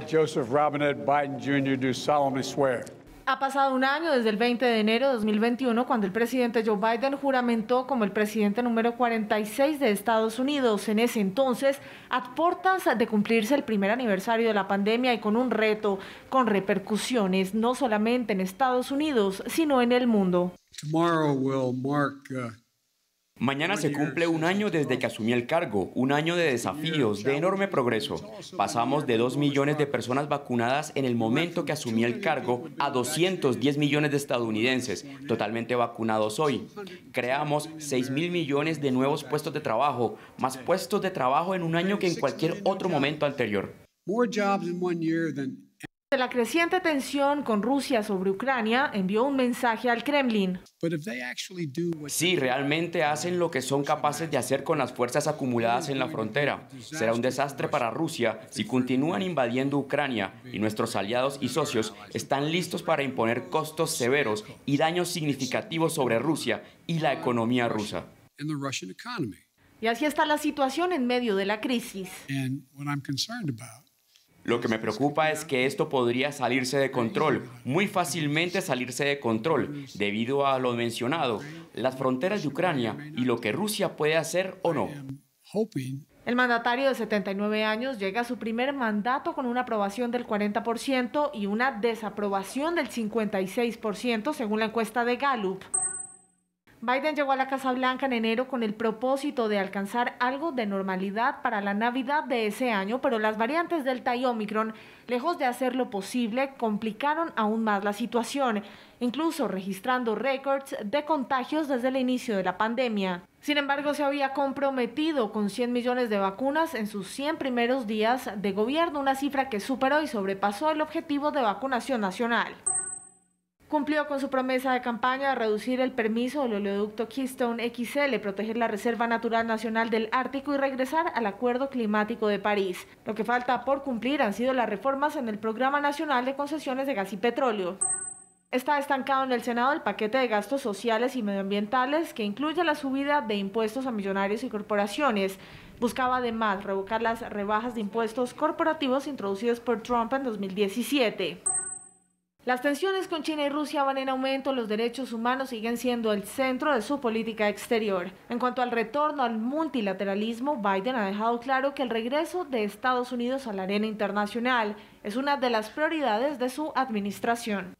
Joseph Robinette Biden Jr. do solemnly swear. Ha pasado un año desde el 20 de enero de 2021 cuando el presidente Joe Biden juramentó como el presidente número 46 de Estados Unidos. En ese entonces, a portas de cumplirse el primer aniversario de la pandemia y con un reto con repercusiones no solamente en Estados Unidos, sino en el mundo. Tomorrow will mark uh, Mañana se cumple un año desde que asumí el cargo, un año de desafíos, de enorme progreso. Pasamos de 2 millones de personas vacunadas en el momento que asumí el cargo a 210 millones de estadounidenses totalmente vacunados hoy. Creamos 6 mil millones de nuevos puestos de trabajo, más puestos de trabajo en un año que en cualquier otro momento anterior. La creciente tensión con Rusia sobre Ucrania envió un mensaje al Kremlin. But if they actually do what Si realmente hacen lo que son capaces de hacer con las fuerzas acumuladas en la frontera, será un desastre para Rusia si continúan invadiendo Ucrania y nuestros aliados y socios están listos para imponer costos severos y daños significativos sobre Rusia y la economía rusa. Y así está la situación en medio de la crisis. Lo que me preocupa es que esto podría salirse de control, muy fácilmente salirse de control, debido a lo mencionado, las fronteras de Ucrania y lo que Rusia puede hacer o no. El mandatario de 79 años llega a su primer mandato con una aprobación del 40% y una desaprobación del 56% según la encuesta de Gallup. Biden llegó a la Casa Blanca en enero con el propósito de alcanzar algo de normalidad para la Navidad de ese año, pero las variantes Delta y Omicron, lejos de hacerlo posible, complicaron aún más la situación, incluso registrando récords de contagios desde el inicio de la pandemia. Sin embargo, se había comprometido con 100 millones de vacunas en sus 100 primeros días de gobierno, una cifra que superó y sobrepasó el objetivo de vacunación nacional cumplió con su promesa de campaña de reducir el permiso del oleoducto Keystone XL, proteger la Reserva Natural Nacional del Ártico y regresar al Acuerdo Climático de París. Lo que falta por cumplir han sido las reformas en el Programa Nacional de Concesiones de Gas y Petróleo. Está estancado en el Senado el paquete de gastos sociales y medioambientales que incluye la subida de impuestos a millonarios y corporaciones. Buscaba además revocar las rebajas de impuestos corporativos introducidos por Trump en 2017. Las tensiones con China y Rusia van en aumento, los derechos humanos siguen siendo el centro de su política exterior. En cuanto al retorno al multilateralismo, Biden ha dejado claro que el regreso de Estados Unidos a la arena internacional es una de las prioridades de su administración.